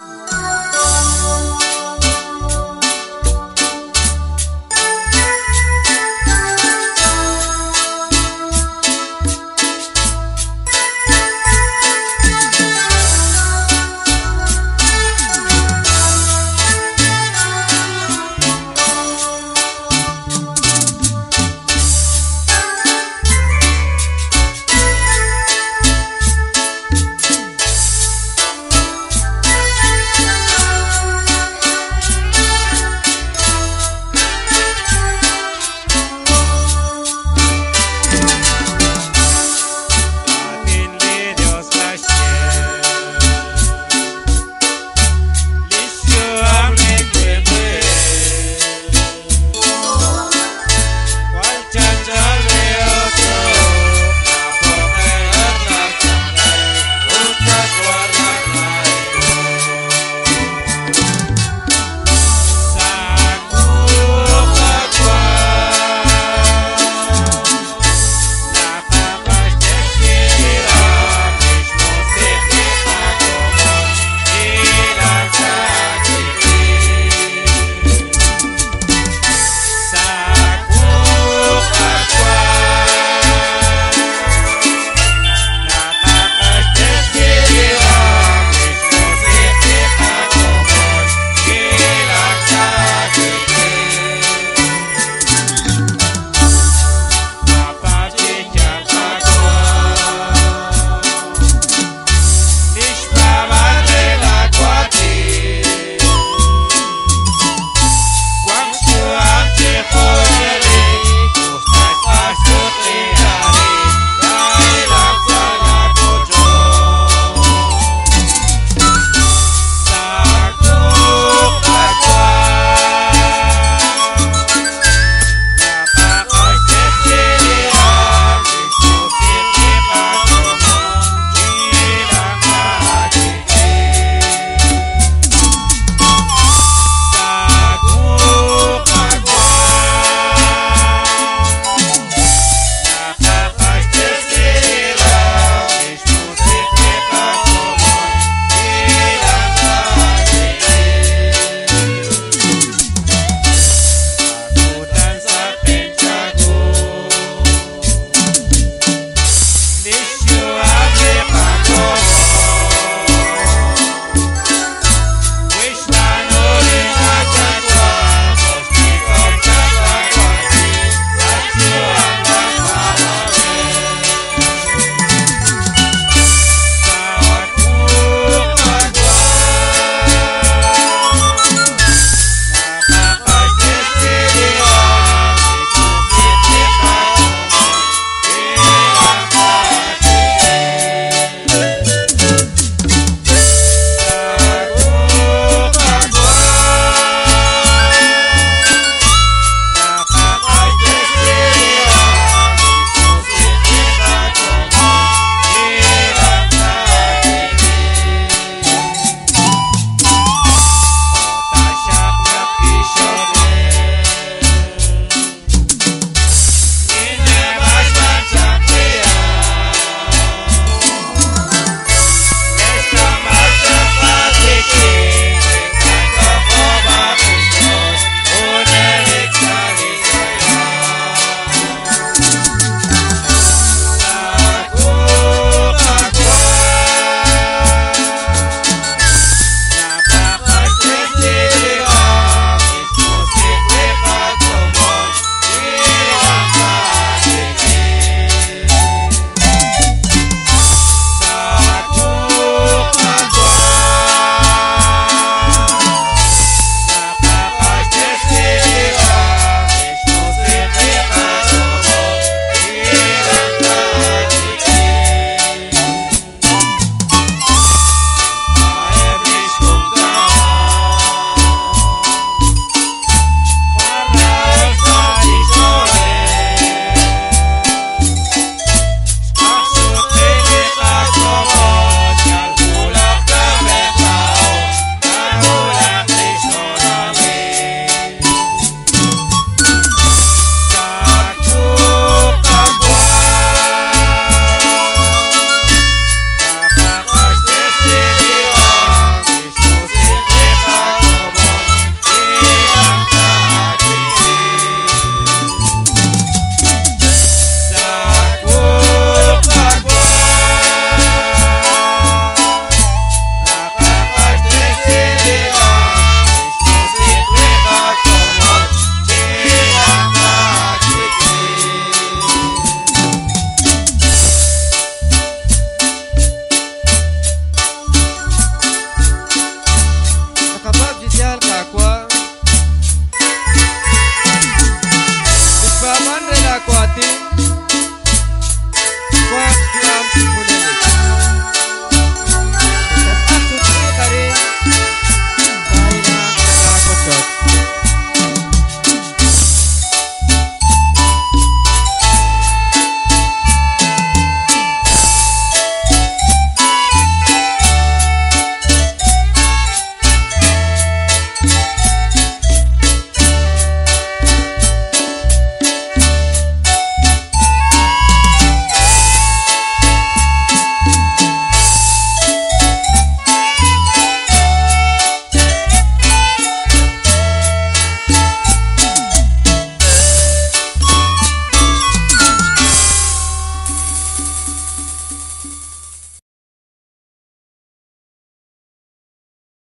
Bye.